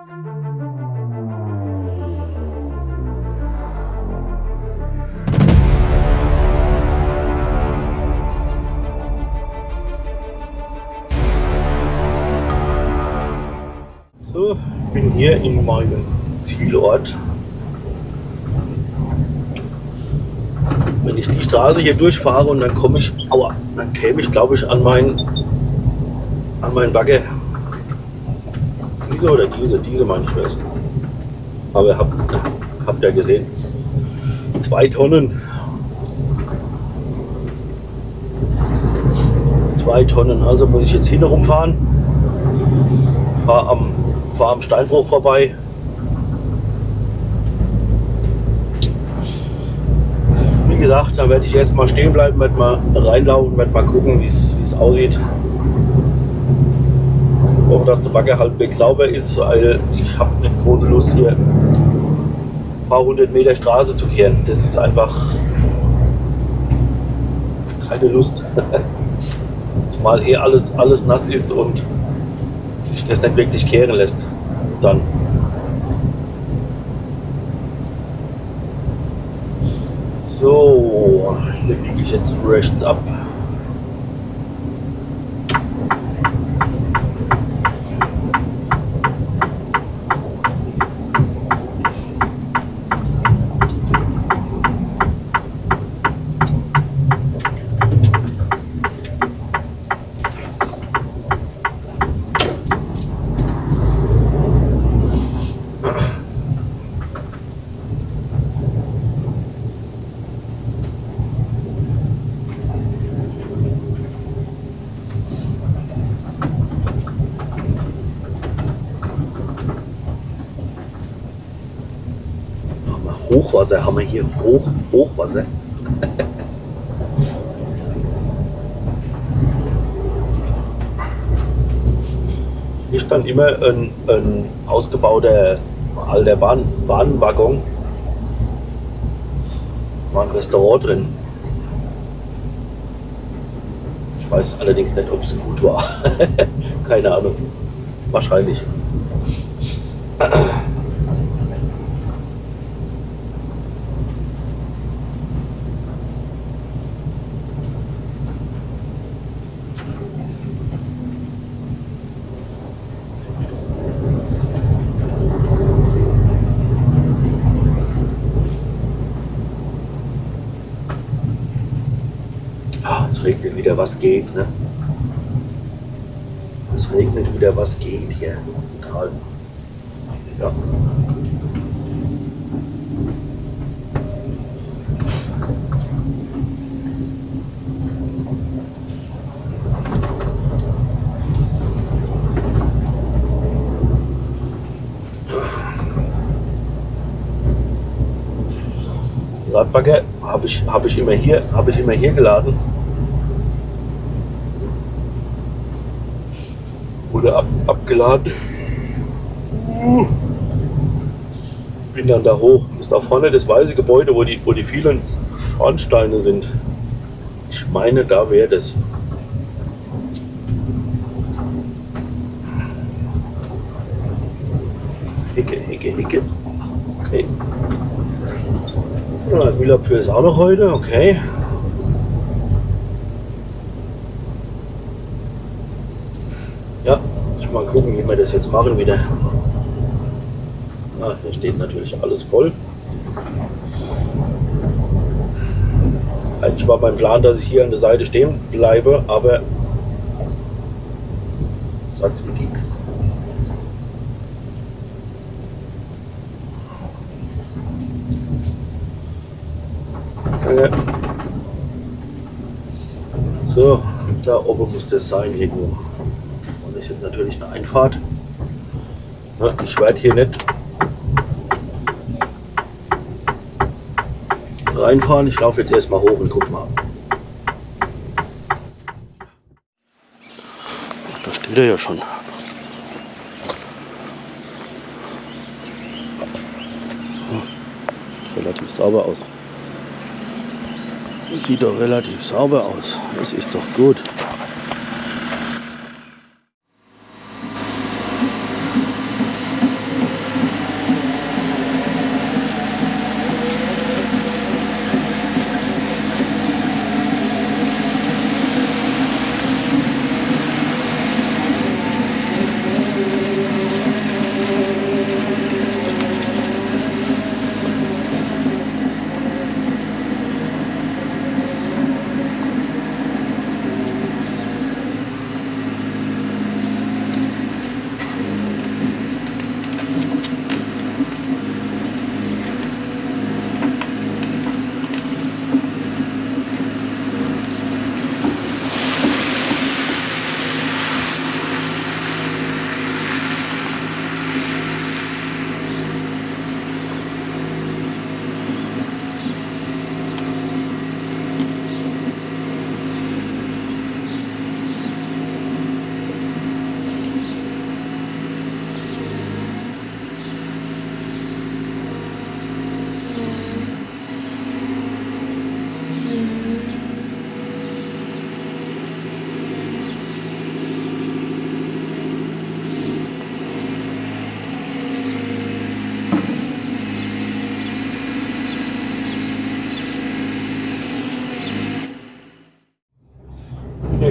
So, ich bin hier in meinem Zielort. Wenn ich die Straße hier durchfahre und dann komme ich, aua, dann käme ich glaube ich an mein an meinen Bagger. Diese oder diese? Diese meine ich was. Aber habt, habt ihr gesehen. Zwei Tonnen. Zwei Tonnen. Also muss ich jetzt hinten rumfahren. Fahre am, fahr am Steinbruch vorbei. Wie gesagt, da werde ich jetzt mal stehen bleiben, werde mal reinlaufen, werde mal gucken, wie es aussieht hoffe, dass der Bagger halbwegs sauber ist, weil ich habe nicht große Lust hier ein paar hundert Meter Straße zu kehren. Das ist einfach keine Lust. Zumal eh alles, alles nass ist und sich das nicht wirklich kehren lässt. Dann. So, hier biege ich jetzt rechts ab. Hochwasser haben wir hier. Hoch, Hochwasser. Hier stand immer ein, ein ausgebauter alter Bahn, Bahnwaggon. War ein Restaurant drin. Ich weiß allerdings nicht, ob es gut war. Keine Ahnung. Wahrscheinlich. es regnet wieder, was geht, ne? Es regnet wieder, was geht hier. Total. Ja. Radbagger habe ich, hab ich, immer hier, hab ich immer hier geladen. Wurde ab, abgeladen. Bin dann da hoch. Ist da vorne das weiße Gebäude, wo die, wo die vielen Schornsteine sind. Ich meine, da wäre das. Hecke, Hecke, Hecke. Okay. Ja, Mühlabführ ist auch noch heute, okay. Ja, ich mal gucken, wie wir das jetzt machen wieder. Ah, hier steht natürlich alles voll. Eigentlich war mein Plan, dass ich hier an der Seite stehen bleibe, aber sagt mir nichts. Danke. So, da oben muss das sein irgendwo. Und das ist jetzt natürlich eine Einfahrt. Ich werde hier nicht reinfahren. Ich laufe jetzt erstmal hoch und guck mal. Da steht er ja schon. Hm, relativ sauber aus. Sieht doch relativ sauber aus. Das ist doch gut.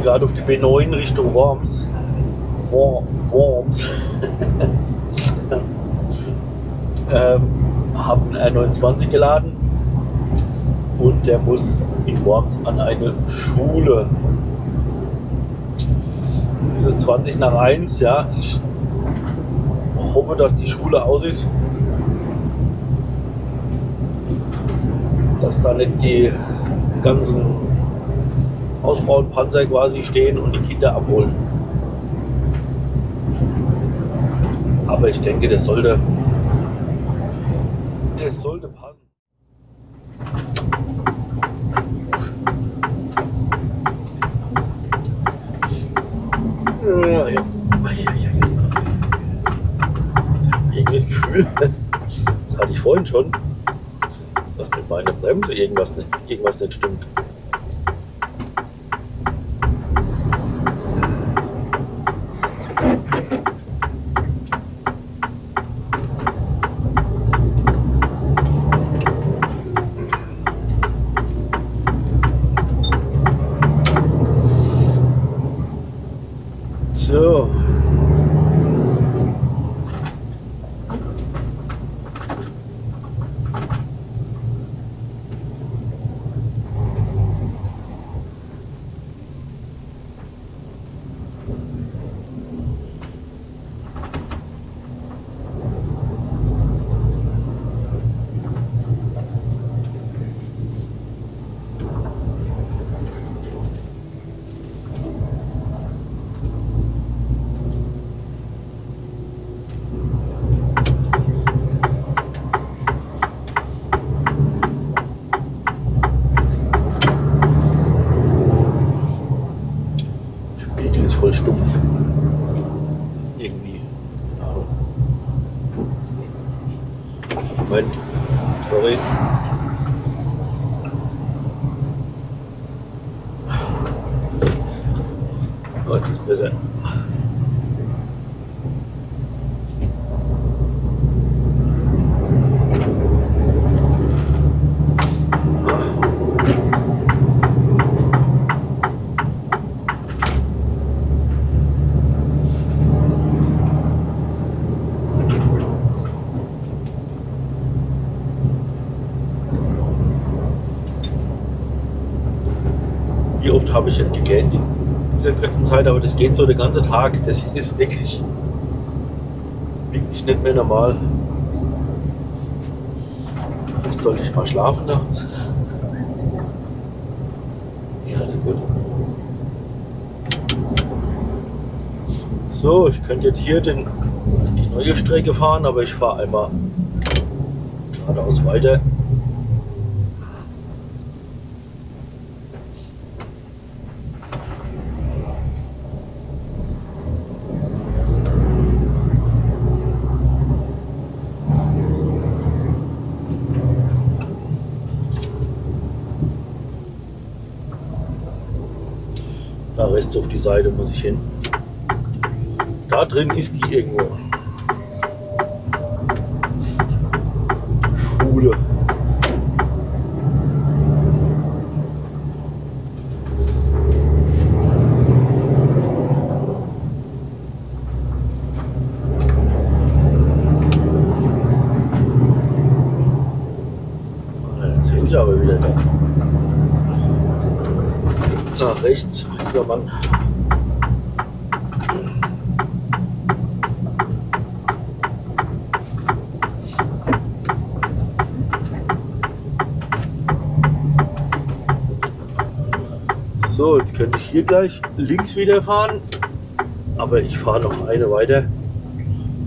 Gerade auf die B9 Richtung Worms. Wor Worms. ähm, habe einen R29 geladen und der muss in Worms an eine Schule. Es ist 20 nach 1, ja. Ich hoffe, dass die Schule aus ist. Dass da nicht die ganzen Hausfrauenpanzer quasi stehen und die Kinder abholen. Aber ich denke, das sollte, das sollte passen. Ja, ja. Irgendwie das Gefühl, das hatte ich vorhin schon, dass mit meiner Bremse irgendwas nicht, irgendwas nicht stimmt. So. Spiegel ist voll stumpf. Irgendwie. Keine Ahnung. Moment. Sorry. Oh, das ist besser. Wie oft habe ich jetzt gegähnt in dieser kurzen Zeit, aber das geht so den ganzen Tag. Das ist wirklich, wirklich nicht mehr normal. Vielleicht sollte ich mal schlafen nachts. Ja, ist gut. So, ich könnte jetzt hier den, die neue Strecke fahren, aber ich fahre einmal geradeaus weiter. Da rechts auf die Seite muss ich hin. Da drin ist die irgendwo. Schule. Ah, Jetzt hänge aber wieder da. Nach rechts, lieber Mann. So, jetzt könnte ich hier gleich links wieder fahren, aber ich fahre noch eine weiter,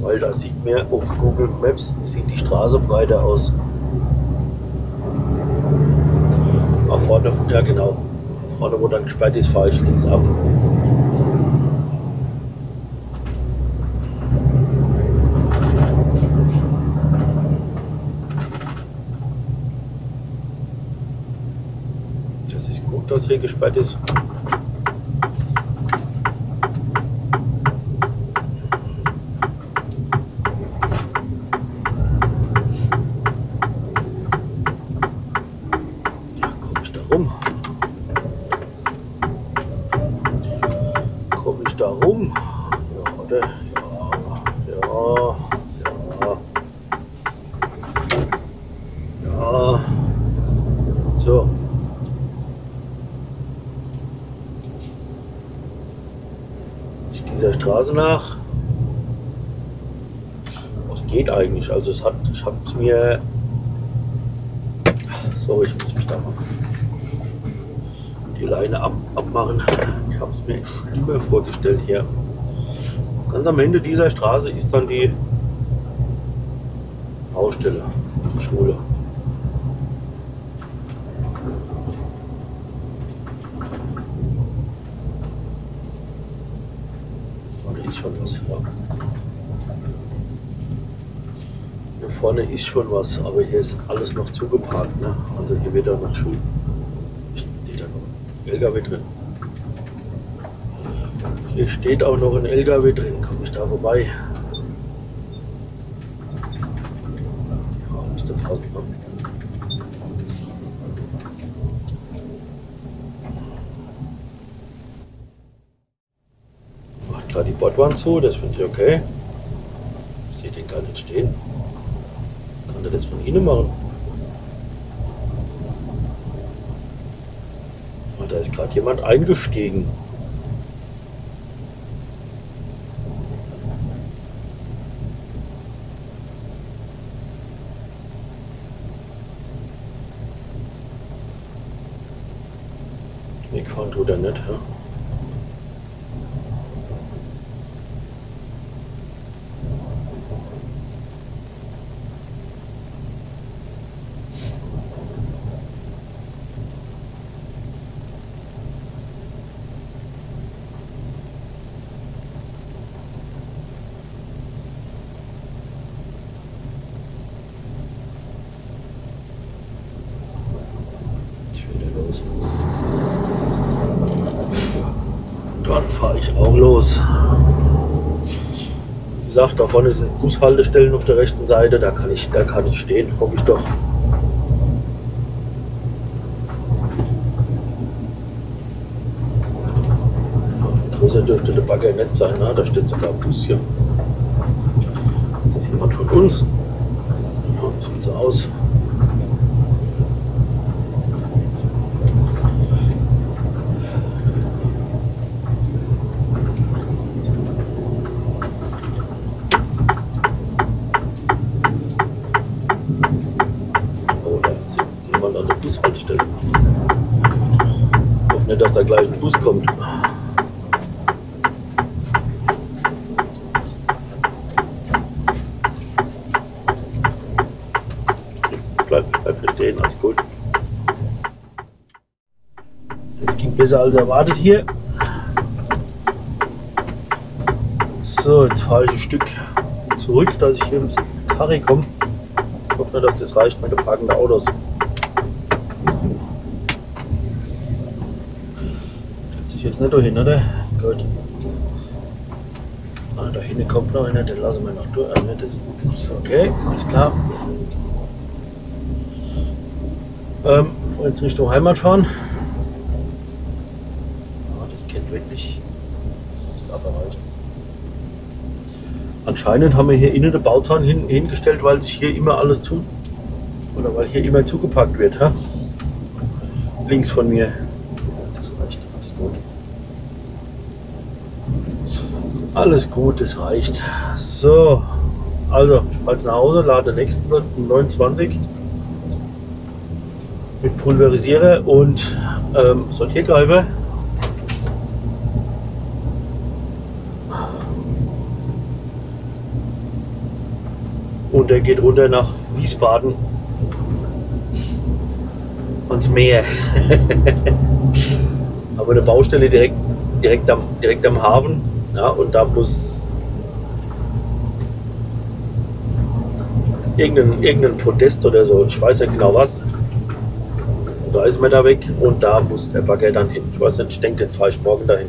weil da sieht mir auf Google Maps sieht die Straße breiter aus. Da vorne, ja genau, vorne wo dann gesperrt ist, fahre ich links ab. Das ist. gut, dass hier gesperrt ist. Ja, komme ich da rum? Nase nach. Das geht eigentlich. Also es hat, ich habe es mir. Sorry, ich muss mich da mal die Leine ab, abmachen. Ich habe es mir schlimmer vorgestellt hier. Ganz am Ende dieser Straße ist dann die Baustelle, die Schule. Vorne ist schon was. Ja. Hier vorne ist schon was, aber hier ist alles noch zugeparkt. Ne? Also hier wird da noch Schul. Steht da noch ein LKW drin. Hier steht auch noch ein LKW drin. Komme ich da vorbei? Macht gerade die Bordwand zu, das finde ich okay. Ich sehe den gar nicht stehen. Kann das von innen machen? Und da ist gerade jemand eingestiegen. Wegfahren tut er nicht, ja? Ich will da los. Dann fahre ich auch los. Wie gesagt, da vorne sind Bushaltestellen auf der rechten Seite, da kann ich, da kann ich stehen, hoffe ich doch. Größer dürfte der Bagger nicht sein, ne? da steht sogar ein Bus hier. Das ist jemand von uns. Ja, sieht so aus. Oh, da sitzt jemand an der Bushaltestelle. Ich hoffe nicht, dass da gleich ein Bus kommt. Bleib, bleib hier stehen, alles gut. Das ging besser als erwartet hier. So, jetzt fahre ich ein Stück zurück, dass ich hier ins Karre komme. Ich hoffe nur, dass das reicht mit den parkenden Autos. Stellt sich jetzt nicht da hin, oder? Gut. Ah, da hinten kommt noch einer, den lassen wir noch durch. Ah, das ist okay, alles klar. Ähm, jetzt Richtung Heimat fahren. Wirklich. Ist aber reicht. Anscheinend haben wir hier innen den Bauzaun hin, hingestellt, weil sich hier immer alles zu. Oder weil hier immer zugepackt wird. Ha? Links von mir. Das reicht. Alles gut. Alles gut, das reicht. So. Also, ich fahre jetzt nach Hause, lade den nächsten 29 mit Pulverisierer und ähm, Sortiergreifer. Geht runter nach Wiesbaden ans Meer. Aber eine Baustelle direkt, direkt, am, direkt am Hafen. Ja, und da muss irgendein, irgendein Podest oder so, ich weiß nicht genau was. Da ist man da weg und da muss der Bagger dann hin. Ich weiß nicht, ich denke, den fahre ich morgen dahin.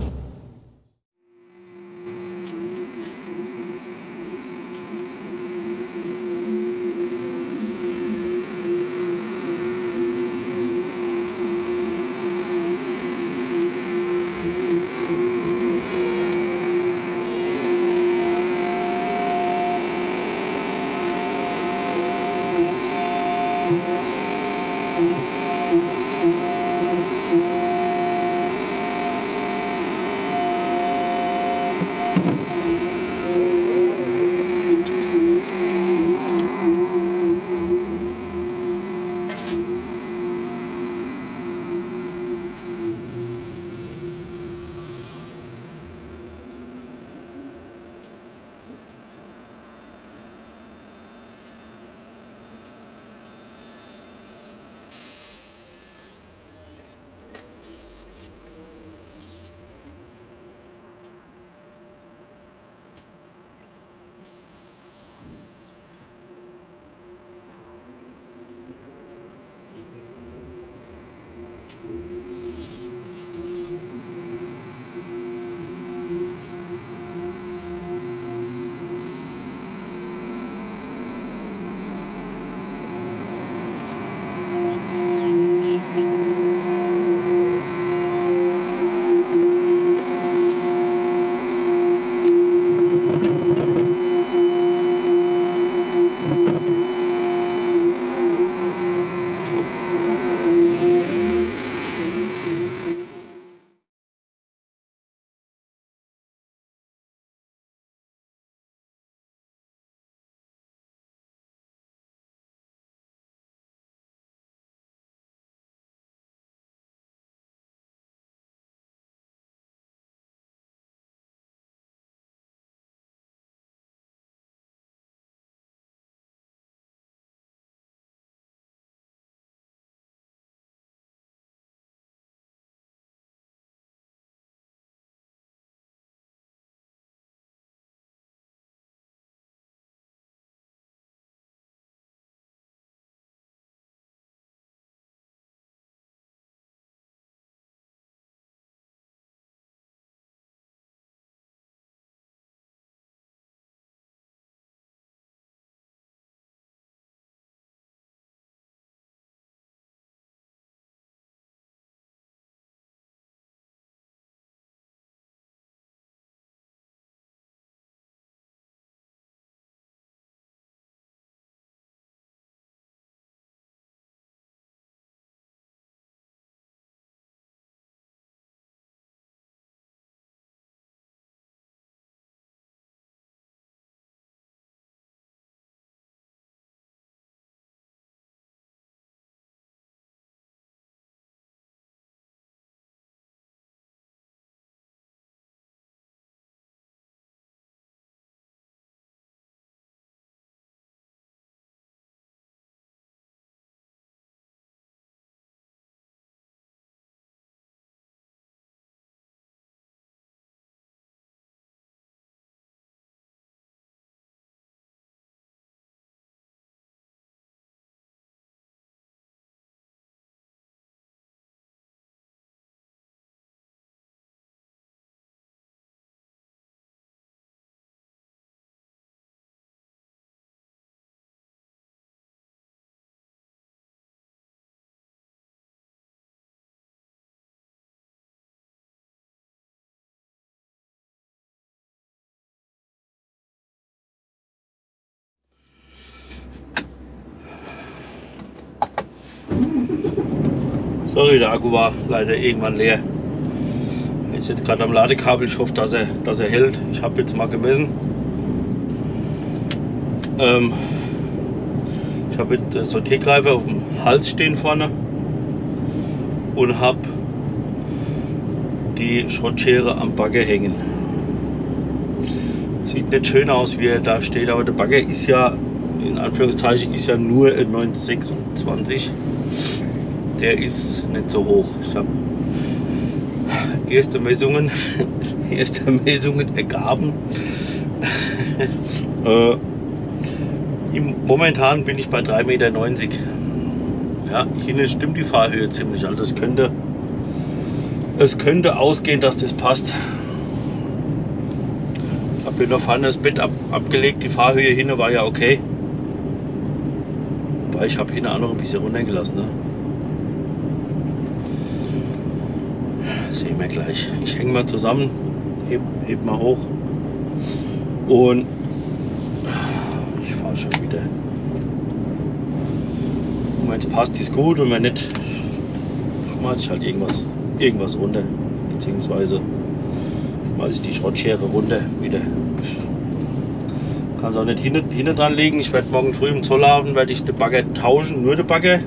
Sorry, der Akku war leider irgendwann leer. Er ist jetzt gerade am Ladekabel. Ich hoffe, dass er, dass er hält. Ich habe jetzt mal gemessen. Ähm, ich habe jetzt den Sortiergreifer auf dem Hals stehen vorne und habe die Schrottschere am Bagger hängen. Sieht nicht schön aus, wie er da steht, aber der Bagger ist ja, in Anführungszeichen, ist ja nur ein 926. Der ist nicht so hoch. Ich habe erste Messungen, erste Messungen ergaben. äh, im, momentan bin ich bei 3,90 Meter. Ja, hier stimmt die Fahrhöhe ziemlich. Also es könnte, es könnte ausgehen, dass das passt. Ich habe hier noch vorne das Bett ab, abgelegt. Die Fahrhöhe hinten war ja okay. Weil ich habe hinten auch noch ein bisschen runtergelassen. Ne? Wir gleich. Ich hänge mal zusammen, heb, heb mal hoch und ich fahre schon wieder. Und wenn es passt, ist gut und wenn nicht, schmeiße ich halt irgendwas, irgendwas runter. Beziehungsweise schmeiße ich die Schrottschere runter wieder. Kann es auch nicht hinten, hinten dran legen. Ich werde morgen früh im Zollhafen werde ich den Bagger tauschen, nur den Bagger.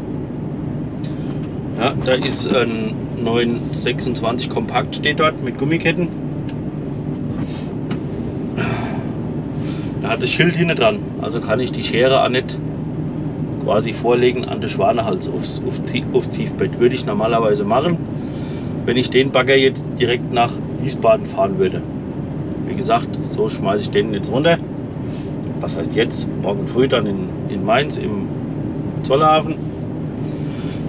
Ja, da ist ein 926 Kompakt steht dort mit Gummiketten. Da hat das Schild hinten dran, also kann ich die Schere auch nicht quasi vorlegen an den Schwanehals aufs, aufs, aufs Tiefbett. Würde ich normalerweise machen, wenn ich den Bagger jetzt direkt nach Wiesbaden fahren würde. Wie gesagt, so schmeiße ich den jetzt runter. Was heißt jetzt? Morgen früh dann in, in Mainz im Zollhafen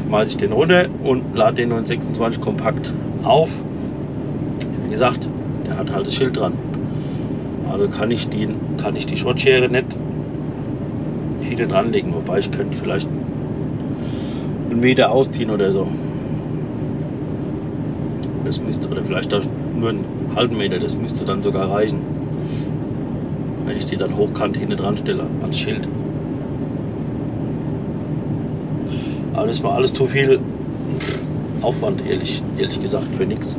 schmeiße ich den runter und lade den 926 kompakt auf. Wie gesagt, der hat halt das Schild dran. Also kann ich die, kann ich die Schrottschere nicht hinten dran legen, wobei ich könnte vielleicht einen Meter ausziehen oder so. Das müsste, oder vielleicht nur einen halben Meter, das müsste dann sogar reichen. Wenn ich die dann hochkant hinten dran stelle, ans Schild. Aber das war alles zu viel Aufwand, ehrlich, ehrlich gesagt, für nichts.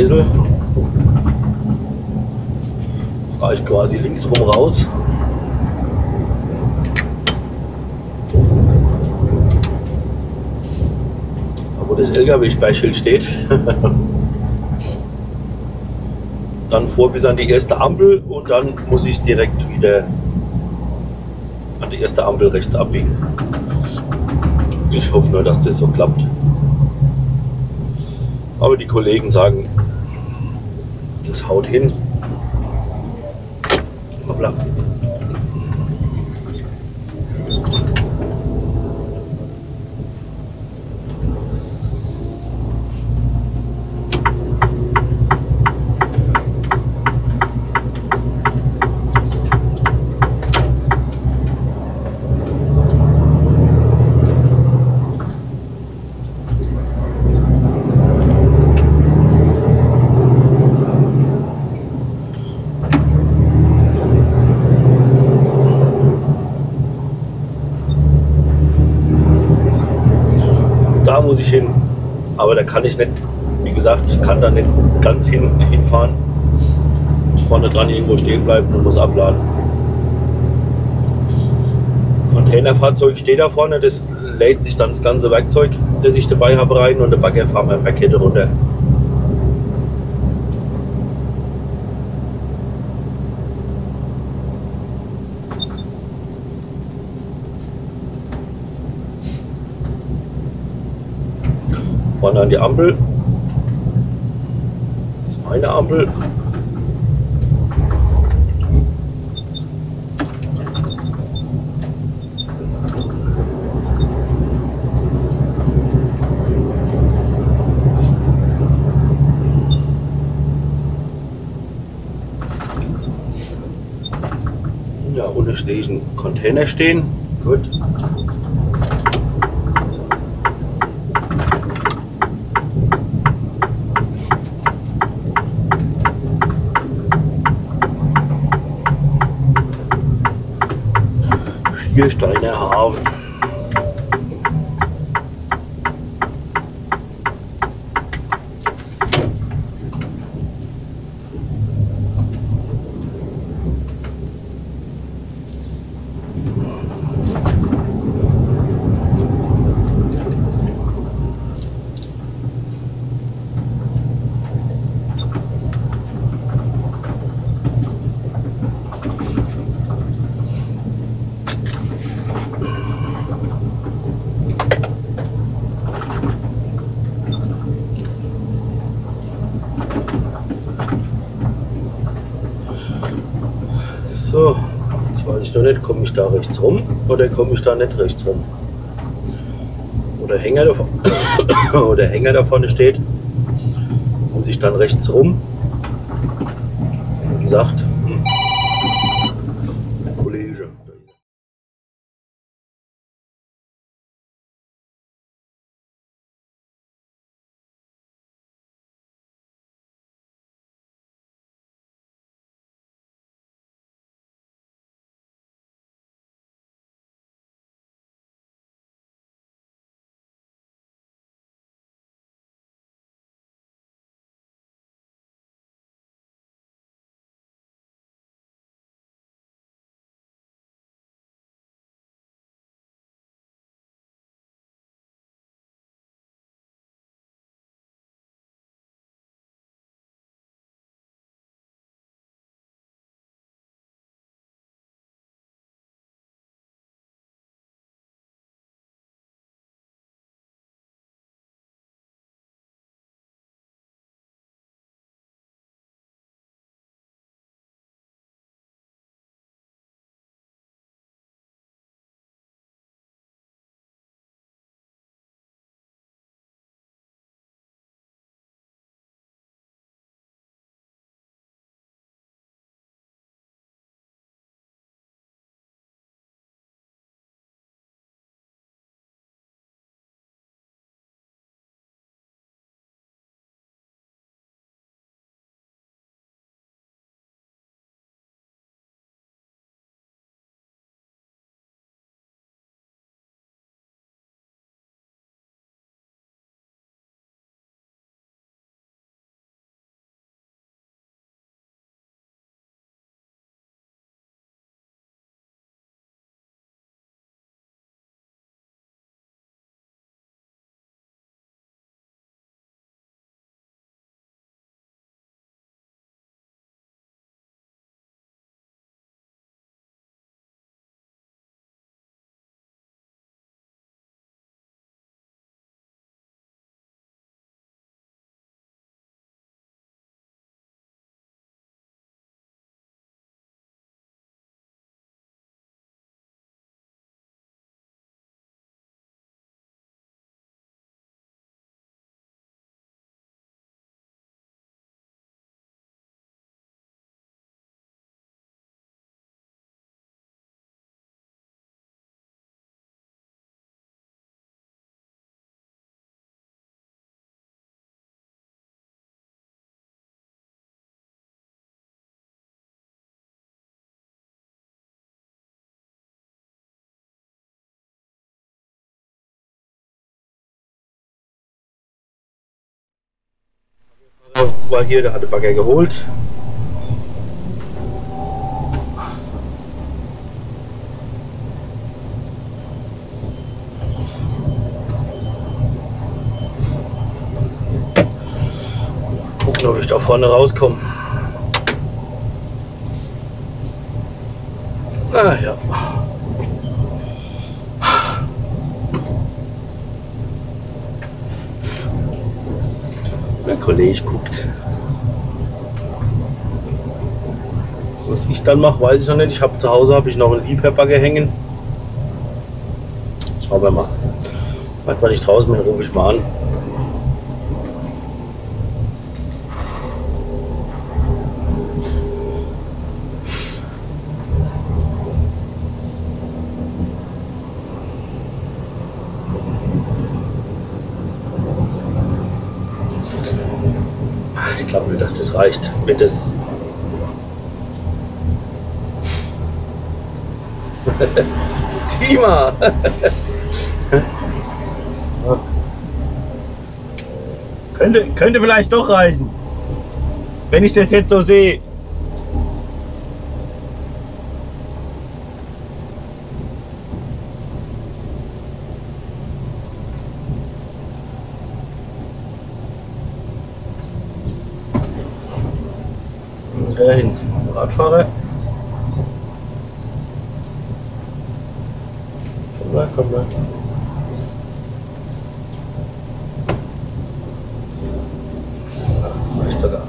Kreisel. Fahre ich quasi links rum raus. Wo das LKW-Sperrschild steht. dann vor bis an die erste Ampel und dann muss ich direkt wieder an die erste Ampel rechts abbiegen. Ich hoffe nur, dass das so klappt. Aber die Kollegen sagen, haut hin. Hoppla. Da muss ich hin. Aber da kann ich nicht, wie gesagt, ich kann da nicht ganz hin, hinfahren. Ich vorne dran irgendwo stehen bleiben und muss abladen. Containerfahrzeug steht da vorne, das lädt sich dann das ganze Werkzeug, das ich dabei habe, rein und der Bagger fahren wir per Kette runter. Vorne an die Ampel. Das ist meine Ampel. Ja, unten sehe ich einen Container stehen. Gut. Schiersteiner Hafen. So, jetzt weiß ich noch nicht, komme ich da rechts rum oder komme ich da nicht rechts rum? Oder Hänger davon, oder Hänger da vorne steht, muss ich dann rechts rum? War hier, der hatte Bagger geholt. Gucken, ob ich da vorne rauskomme. Ah ja. Der Kollege guckt. Was ich dann mache, weiß ich noch nicht. Ich habe zu Hause habe ich noch einen Liebherr hängen. Schauen wir mal. Manchmal nicht draußen bin, rufe ich mal an. Ich glaube nicht, dass das reicht. Wenn das. Mal! könnte, könnte vielleicht doch reichen. Wenn ich das jetzt so sehe. Und der hinten, Radfahrer. Komm mal, komm mal. Reicht sogar.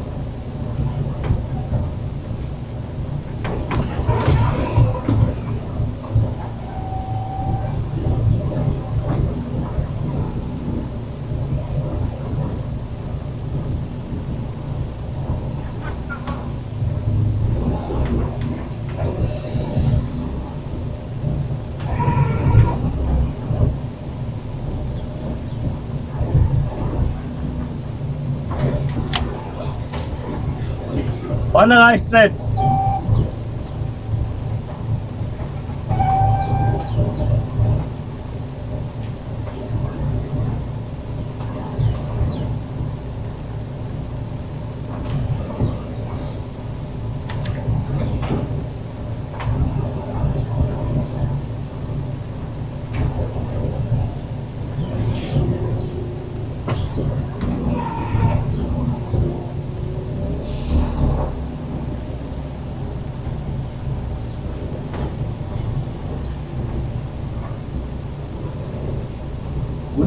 Vorne reicht's nicht.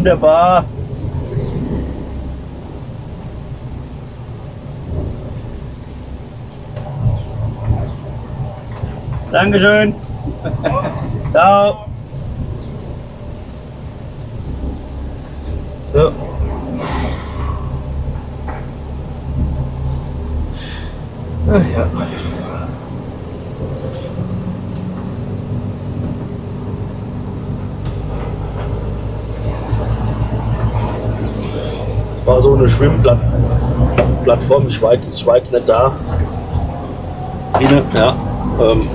Wunderbar. Dankeschön. Ciao. Eine Schwimmplattform. Ich war ich war nicht da. Biene, ja. Ähm,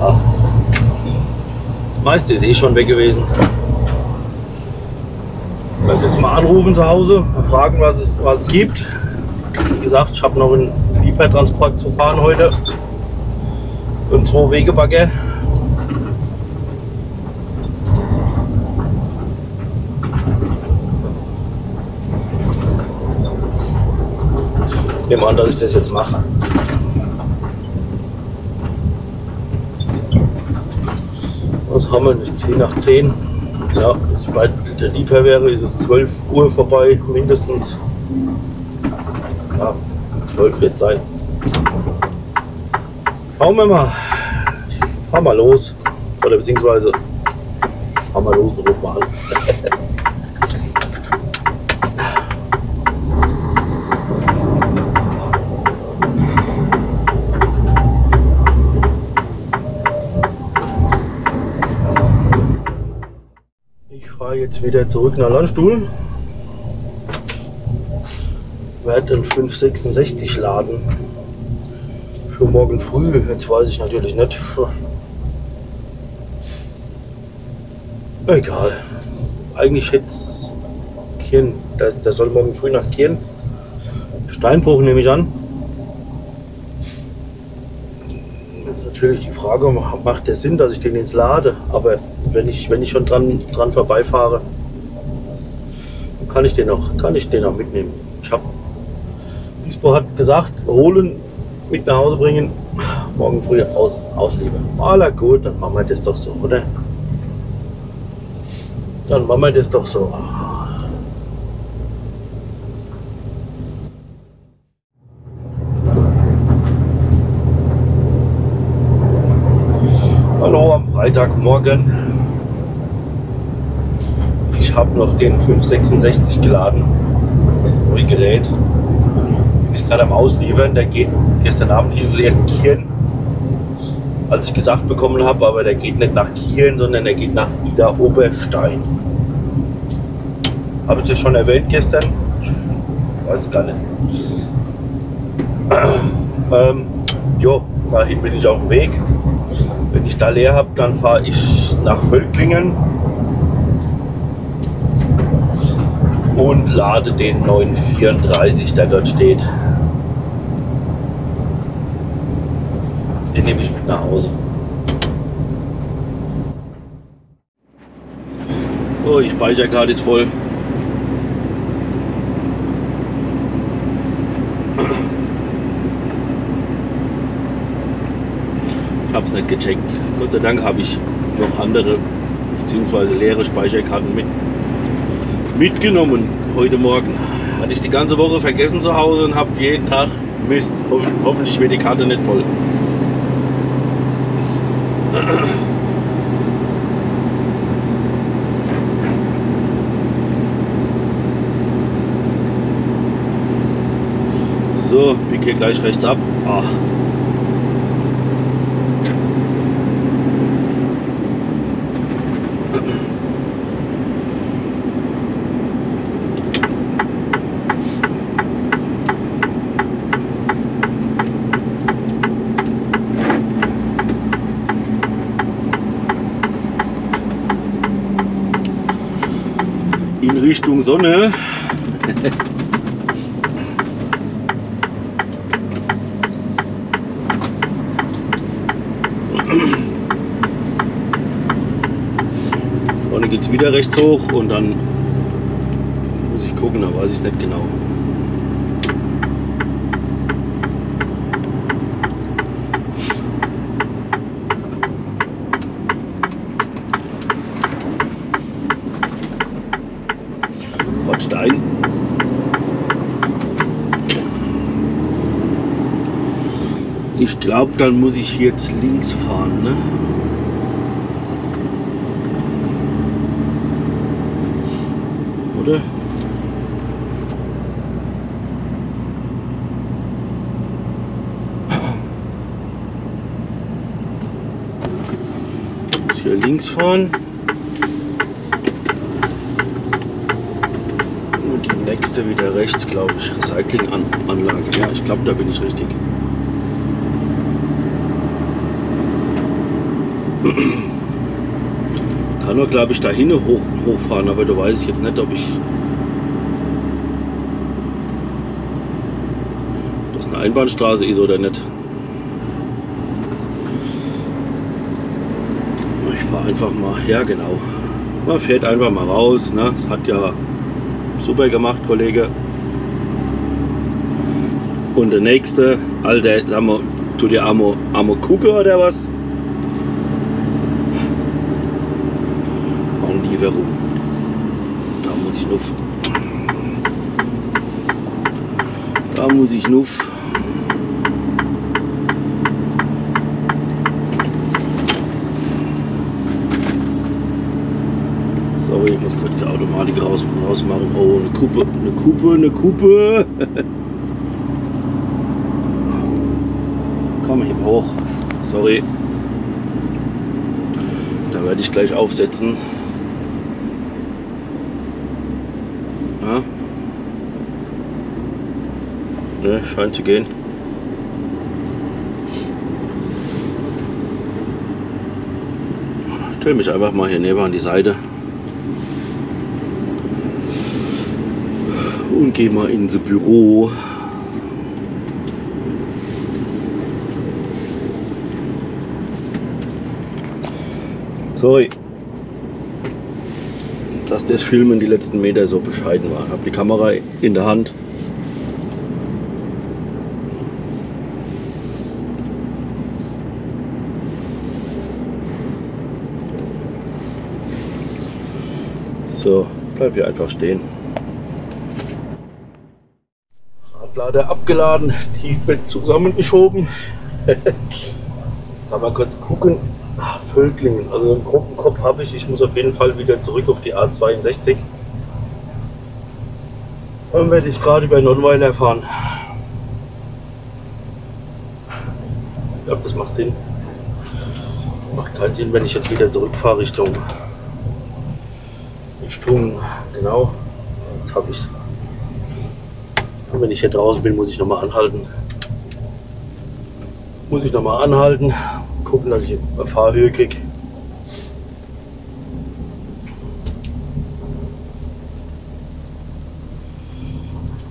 ah. Meiste ist eh schon weg gewesen. Ich werde jetzt mal anrufen zu Hause und fragen, was es, was es gibt. Wie gesagt, ich habe noch einen Liefertransport zu fahren heute. Und zwei Wegebagger. Nehme an, dass ich das jetzt mache. Was haben wir? Das ist 10 nach 10. Ja, sobald der Lieber wäre, ist es 12 Uhr vorbei, mindestens. Ja, 12 wird sein. Schauen wir mal. Ich fahr mal los. Oder beziehungsweise fahr mal los und ruf mal an. Ich fahre jetzt wieder zurück nach Landstuhl. Werde einen 566 laden. Für morgen früh. Jetzt weiß ich natürlich nicht. Egal. Eigentlich hätte es Kirn. Der, der soll morgen früh nach Kirn. Steinbruch nehme ich an. Jetzt natürlich die Frage, macht der Sinn, dass ich den ins lade? Aber wenn ich, wenn ich schon dran, dran vorbeifahre, kann ich den auch, kann ich den auch mitnehmen. Ich habe, Ispo hat gesagt, holen, mit nach Hause bringen, morgen früh aus, ausliefern. Aller gut, dann machen wir das doch so, oder? Dann machen wir das doch so. Hallo am Freitagmorgen. Ich habe noch den 566 geladen. Das neue Gerät. Bin ich gerade am Ausliefern. Der geht gestern Abend hieß es erst Kieren, als ich gesagt bekommen habe, aber der geht nicht nach Kielen, sondern der geht nach Ida Oberstein. Habe ich das schon erwähnt gestern? Ich weiß gar nicht. ähm, jo, dahin bin ich auf dem Weg. Wenn ich da leer habe, dann fahre ich nach Völklingen und lade den 934, der dort steht. Den nehme ich mit nach Hause. Oh, die Speicherkarte ist voll. habe es nicht gecheckt. Gott sei Dank habe ich noch andere bzw. leere Speicherkarten mit, mitgenommen heute Morgen. Hatte ich die ganze Woche vergessen zu Hause und habe jeden Tag Mist. hoffentlich wird die Karte nicht voll. So, biege gleich rechts ab. Ah. Richtung Sonne. Vorne geht es wieder rechts hoch und dann muss ich gucken, da weiß ich nicht genau. glaube, dann muss ich jetzt links fahren. Ne? Oder? Hier links fahren. Und die nächste wieder rechts, glaube ich. Recyclinganlage. Ja, ich glaube, da bin ich richtig. Kann nur, glaube ich, da hin hoch, hochfahren, aber da weiß ich jetzt nicht, ob ich das eine Einbahnstraße ist oder nicht. Ich fahre einfach mal, ja genau. Man fährt einfach mal raus. Ne? Das hat ja super gemacht, Kollege. Und der nächste, Alter, sagen wir, tut ihr Amo, Amo Kuke oder was? 30 Nuff. Sorry, ich muss kurz die Automatik raus, machen. Oh, eine Kuppe, eine Kuppe, eine Kuppe. Komm, ich hoch. Sorry. Da werde ich gleich aufsetzen. Ne, scheint zu gehen. Ich mich einfach mal hier neben an die Seite. und gehe mal ins Büro. Sorry, dass das Filmen die letzten Meter so bescheiden war. Ich habe die Kamera in der Hand. So, bleib hier einfach stehen. Radlader abgeladen, Tiefbett zusammengeschoben. Mal kurz gucken. Ach, Völklingen, also einen groben Kopf habe ich. Ich muss auf jeden Fall wieder zurück auf die A62. Dann werde ich gerade über Nonnweiler fahren. Ich glaube, das macht Sinn. Macht keinen Sinn, wenn ich jetzt wieder zurückfahre Richtung Richtung, genau. Jetzt habe ich es. Wenn ich hier draußen bin, muss ich nochmal anhalten. Muss ich nochmal anhalten, gucken, dass ich eine Fahrhöhe kriege.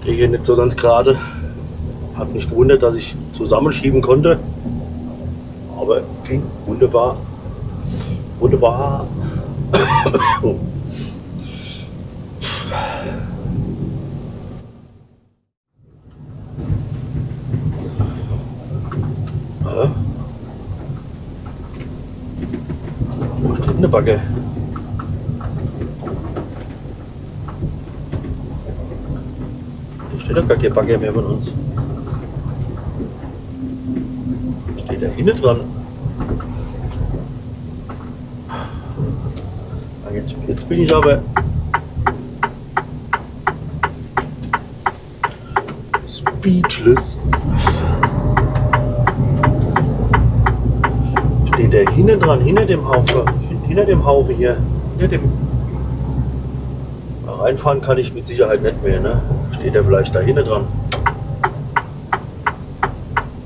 Der hier nicht so ganz gerade. Hat mich gewundert, dass ich zusammenschieben konnte. Aber ging wunderbar. Wunderbar. Backe? Hier steht doch gar keine Backe mehr von uns. Steht da hinten dran. Ah, Jetzt, jetzt bin ich aber speechless. Steht der hinten dran, hinter dem Haufen, hinter dem Haufen hier, hinter dem. Reinfahren kann ich mit Sicherheit nicht mehr, ne? Steht er vielleicht da hinten dran?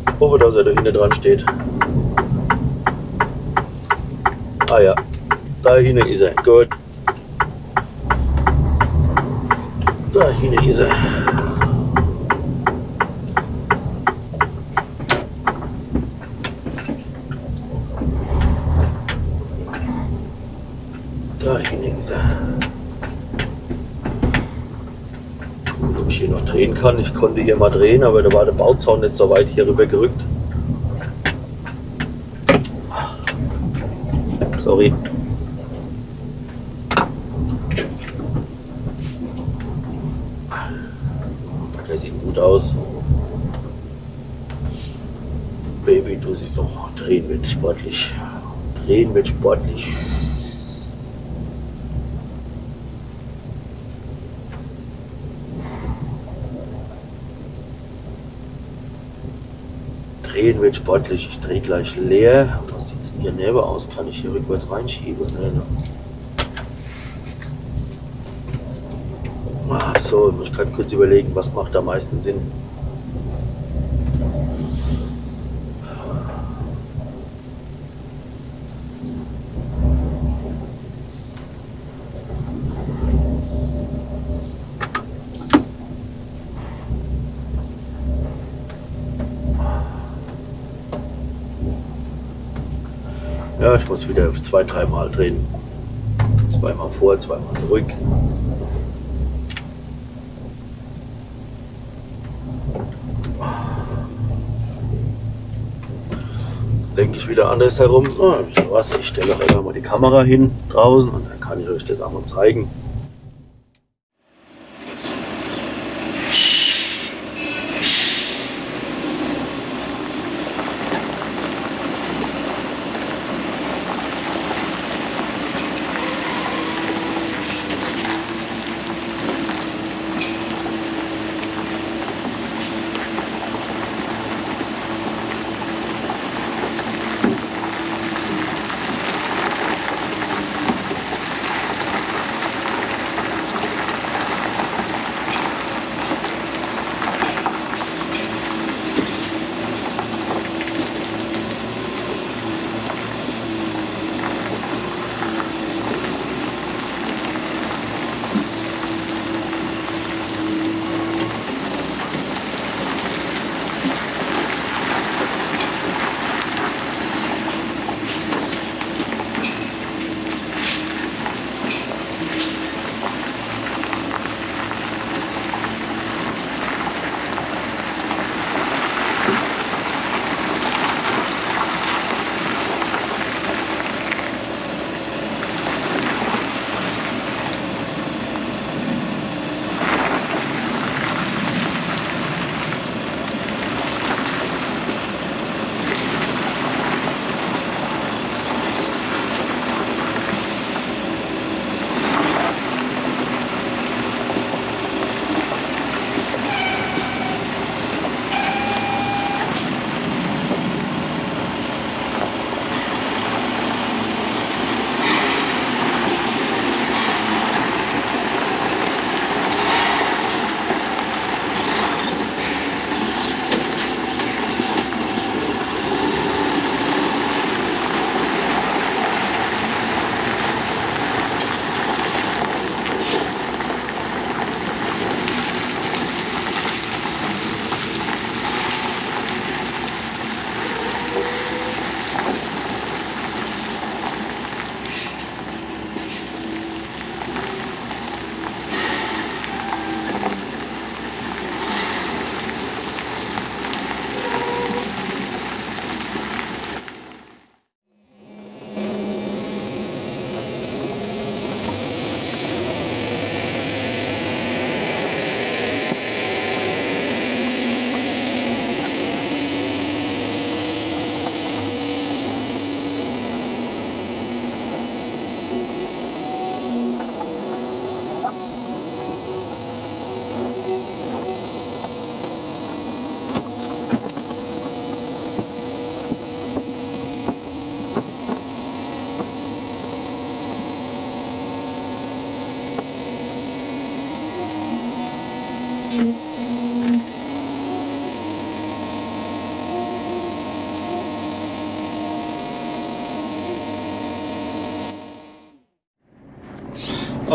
Ich hoffe, dass er da hinten dran steht. Ah ja, da hinten ist er. Gut. Da hinten ist er. Da hinten ist er. Gucken, ob ich hier noch drehen kann. Ich konnte hier mal drehen, aber da war der Bauzaun nicht so weit hier rüber gerückt. Sorry. Der sieht gut aus. Baby, du siehst noch, drehen wird sportlich. Drehen wird sportlich. Drehen wird sportlich. Ich drehe gleich leer. Was sieht denn hier neben aus? Kann ich hier rückwärts reinschieben? Nee, ne? Ach so, ich muss gerade kurz überlegen, was macht am meisten Sinn. Muss wieder zwei, dreimal drehen. Zweimal vor, zweimal zurück. Lenke ich wieder anders herum. Ah, wisst ihr was, ich stelle einfach mal die Kamera hin draußen und dann kann ich euch das auch mal zeigen.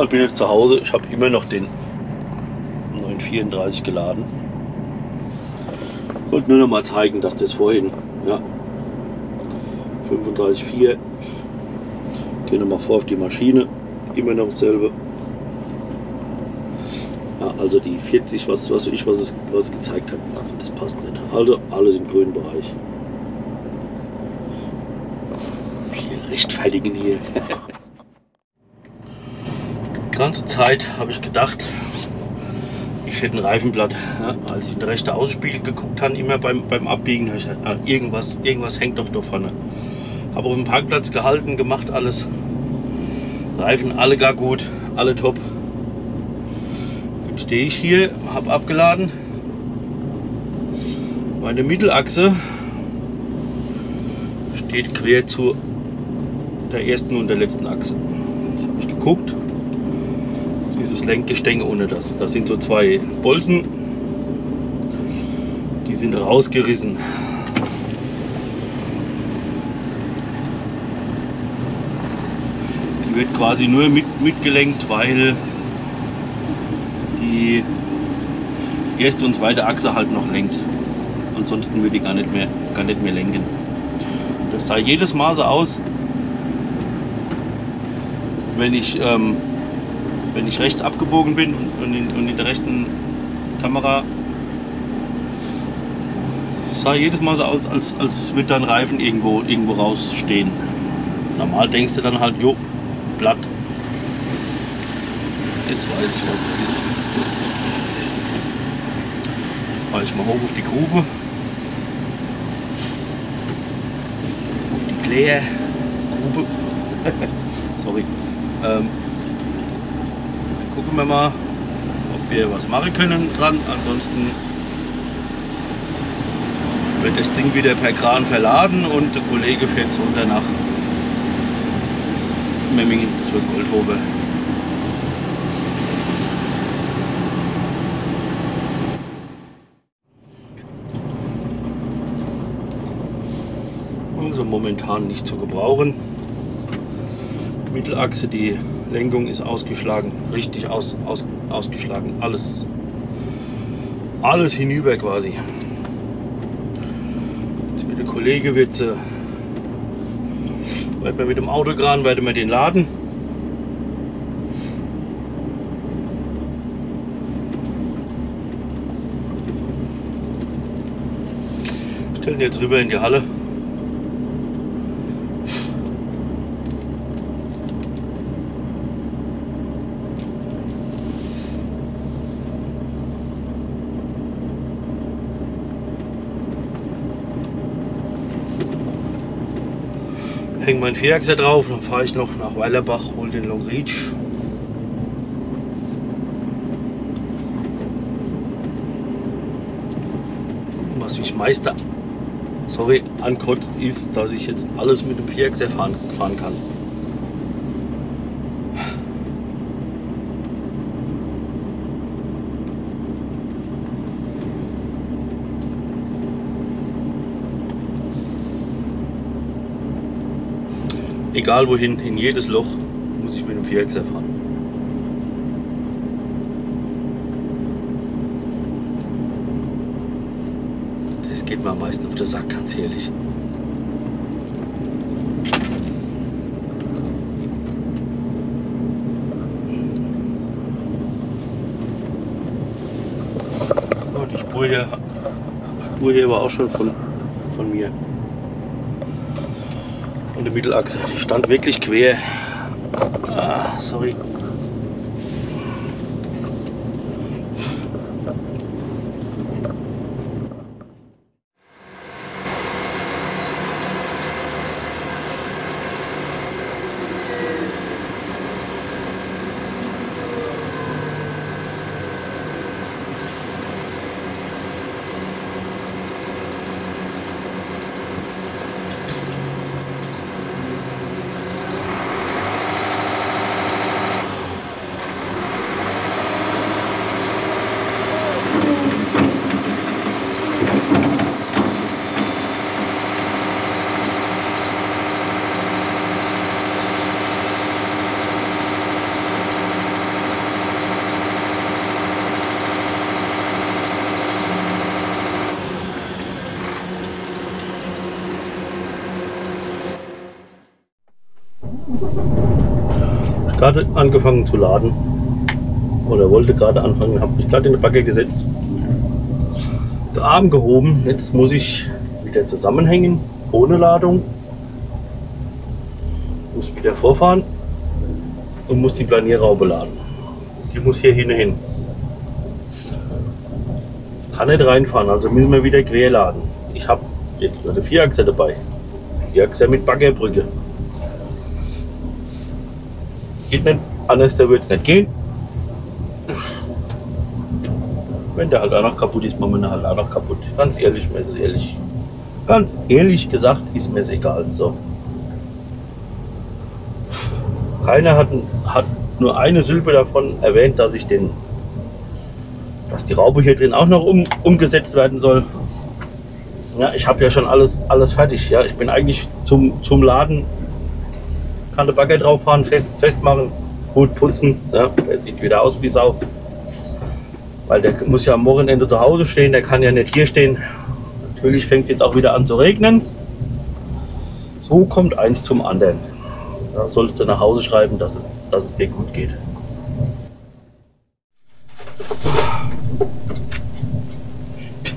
Ich bin jetzt zu Hause. Ich habe immer noch den 934 geladen. Wollte nur noch mal zeigen, dass das vorhin, ja, 35,4. Gehe noch mal vor auf die Maschine. Immer noch dasselbe. Ja, also die 40, was, was ich, was es, was es gezeigt hat, das passt nicht. Also alles im grünen Bereich. Wir rechtfertigen hier. Ganze Zeit habe ich gedacht, ich hätte ein Reifenblatt. Ja, als ich in der rechten Außenspiegel geguckt habe, immer beim, beim Abbiegen, habe ich gedacht, ah, irgendwas, irgendwas hängt doch da vorne. Habe auf dem Parkplatz gehalten, gemacht alles. Reifen alle gar gut, alle top. Jetzt stehe ich hier, habe abgeladen. Meine Mittelachse steht quer zu der ersten und der letzten Achse. Jetzt habe ich geguckt. Dieses Lenkgestänge ohne das. Das sind so zwei Bolzen. Die sind rausgerissen. Die wird quasi nur mit, mitgelenkt, weil die erste und zweite Achse halt noch lenkt. Ansonsten würde die gar nicht mehr, gar nicht mehr lenken. Das sah jedes Mal so aus, wenn ich, ähm, wenn ich rechts abgebogen bin und in, und in der rechten Kamera sah jedes Mal so aus, als, als würde dann Reifen irgendwo, irgendwo rausstehen. Normal denkst du dann halt, jo, Blatt. Jetzt weiß ich, was es ist. Fahre ich mal hoch auf die Grube. Auf die Klärgrube. Sorry. Ähm, gucken wir mal, ob wir was machen können dran. Ansonsten wird das Ding wieder per Kran verladen und der Kollege fährt es runter nach Memmingen zur Goldhofe. Also momentan nicht zu gebrauchen. Mittelachse, die Lenkung ist ausgeschlagen, richtig aus, aus, ausgeschlagen, alles, alles hinüber quasi. Jetzt wird der Kollege wird, äh, wir mit dem Autokran werden wir den laden. Stellen jetzt rüber in die Halle. Hänge mein Vierachser drauf, dann fahre ich noch nach Weilerbach, hole den Long Reach. Was mich Meister, sorry, ankotzt, ist, dass ich jetzt alles mit dem Vierachser fahren, fahren kann. Egal wohin, in jedes Loch muss ich mit dem Vierachser fahren. Das geht mir am meisten auf den Sack, ganz ehrlich. Die Spur hier, Spur hier war auch schon von mir und die Mittelachse. Die stand wirklich quer. Ah, sorry. Gerade angefangen zu laden. Oder wollte gerade anfangen, habe mich gerade in die Backe gesetzt. Den Arm gehoben. Jetzt muss ich wieder zusammenhängen, ohne Ladung. Muss wieder vorfahren und muss die Planierraube laden. Die muss hier hin. Kann nicht reinfahren, also müssen wir wieder quer laden. Ich habe jetzt eine Vierachse dabei. Vierachse mit Baggerbrücke. Geht nicht anders, da wird es nicht gehen. Wenn der halt auch noch kaputt ist, machen wir halt auch noch kaputt. Ganz ehrlich, mir ist es ehrlich. Ganz ehrlich gesagt, ist mir es egal. So. Keiner hat, hat nur eine Silbe davon erwähnt, dass ich den, dass die Raube hier drin auch noch um, umgesetzt werden soll. Ja, ich habe ja schon alles, alles fertig. Ja, ich bin eigentlich zum, zum Laden, kann der Bagger drauf fahren, fest, festmachen, gut putzen. Ja, der sieht wieder aus wie Sau. Weil der muss ja am Wochenende zu Hause stehen, der kann ja nicht hier stehen. Natürlich fängt es jetzt auch wieder an zu regnen. So kommt eins zum anderen. Da sollst du nach Hause schreiben, dass es, dass es dir gut geht.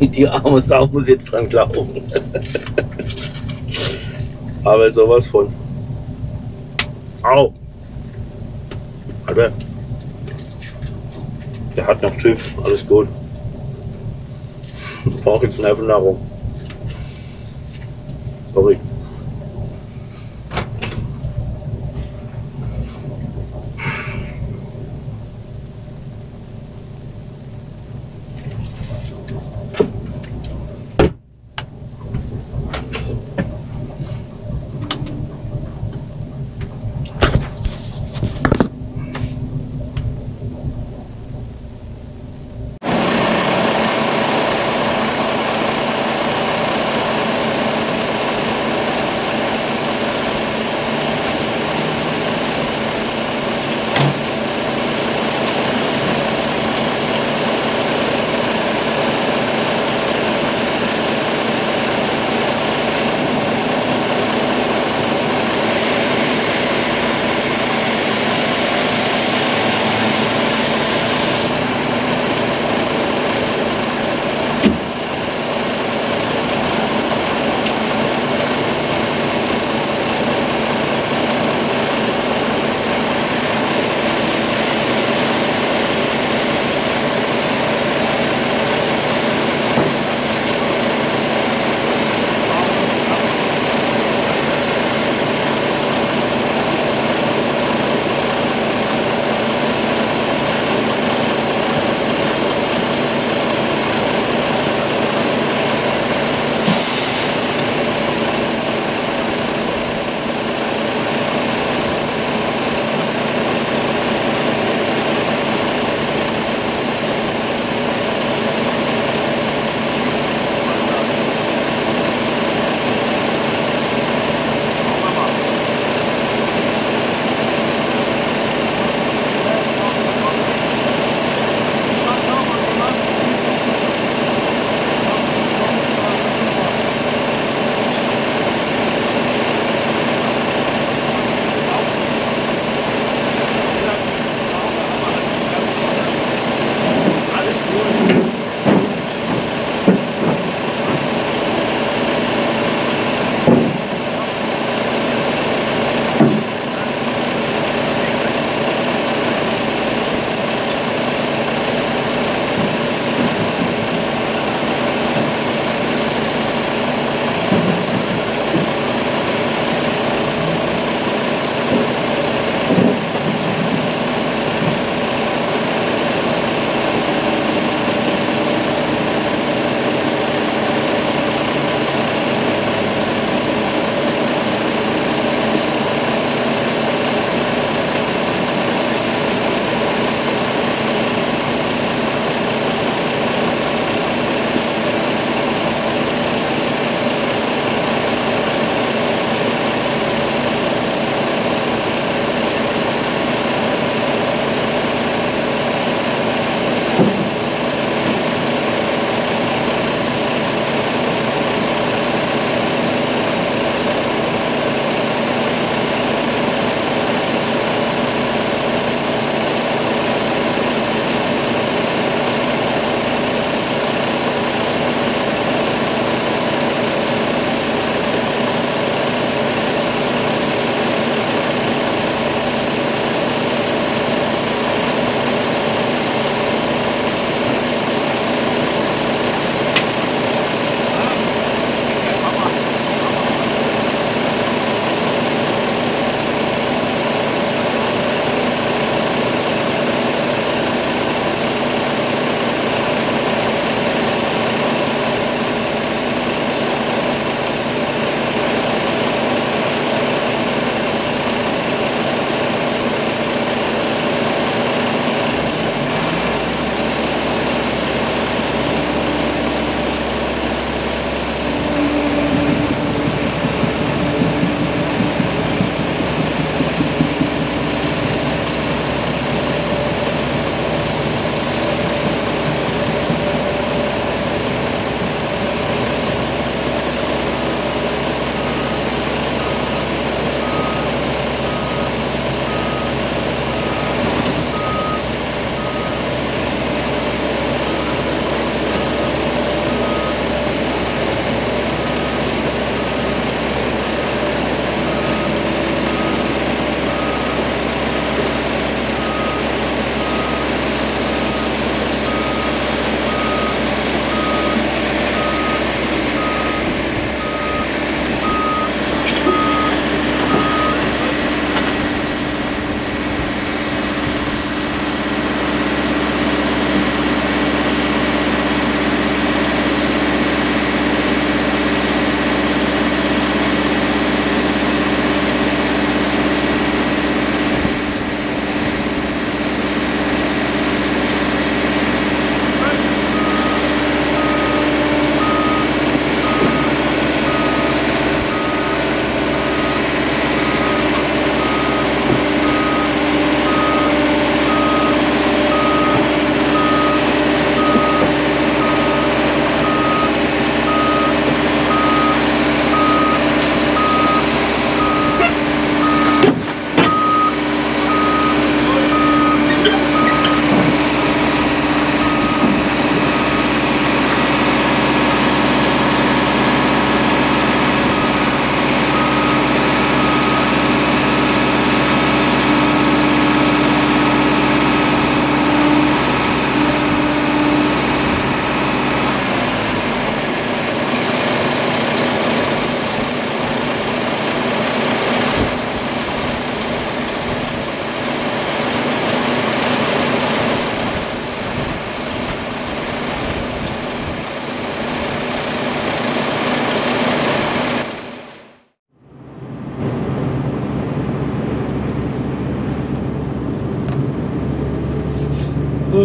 Die arme Sau muss jetzt dran glauben. Aber sowas von. Au! Alter. Der hat noch TÜV, alles gut. Brauche jetzt Nervennahrung. Sorry.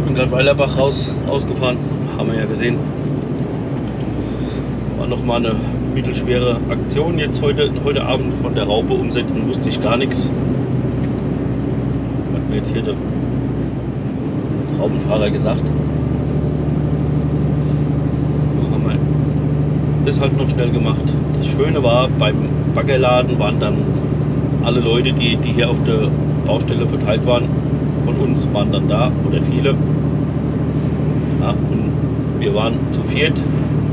Bin gerade Weilerbach raus, rausgefahren, haben wir ja gesehen. War nochmal eine mittelschwere Aktion jetzt heute, heute Abend von der Raupe umsetzen, wusste ich gar nichts. Hat mir jetzt hier der Raubenfahrer gesagt. Haben wir das halt noch schnell gemacht. Das Schöne war, beim Baggerladen waren dann alle Leute, die, die hier auf der Baustelle verteilt waren, von uns waren dann da oder viele. Ja, und wir waren zu viert.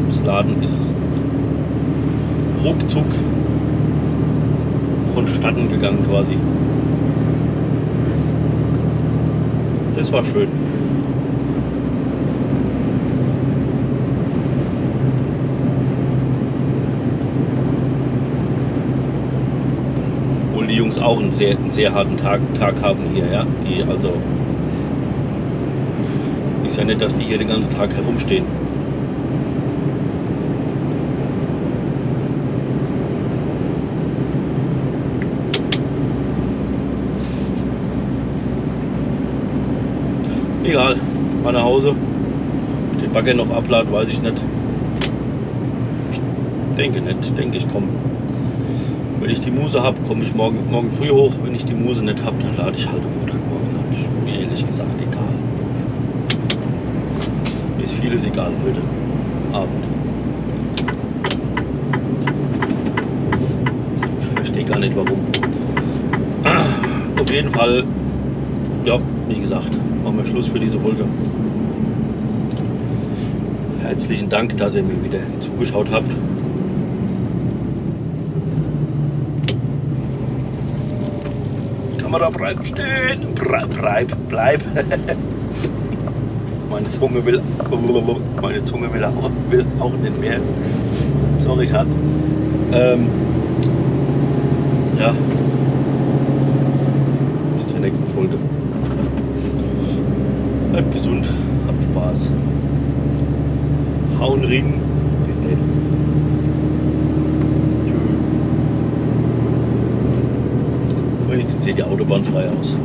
Das Laden ist ruckzuck vonstatten gegangen quasi. Das war schön. Jungs auch einen sehr, einen sehr harten Tag, Tag haben hier, ja. Die also ist ja nicht, dass die hier den ganzen Tag herumstehen. Egal, fahr nach Hause. Ob den Bagger noch ablade, weiß ich nicht. Ich denke nicht, denke ich komme. Wenn ich die Muse habe, komme ich morgen, morgen früh hoch. Wenn ich die Muse nicht habe, dann lade ich halt am Montagmorgen ab. Mir ehrlich gesagt egal. Mir ist vieles egal heute Abend. Ich verstehe gar nicht warum. Auf jeden Fall, ja, wie gesagt, machen wir Schluss für diese Folge. Herzlichen Dank, dass ihr mir wieder zugeschaut habt. Kamera bleibt stehen. Bleib, bleib. Meine Zunge will, meine Zunge will auch, will auch nicht mehr. Sorry, Schatz. Ähm, ja. Bis zur nächsten Folge. Bleibt gesund, habt Spaß. Hauen Ring. Wales.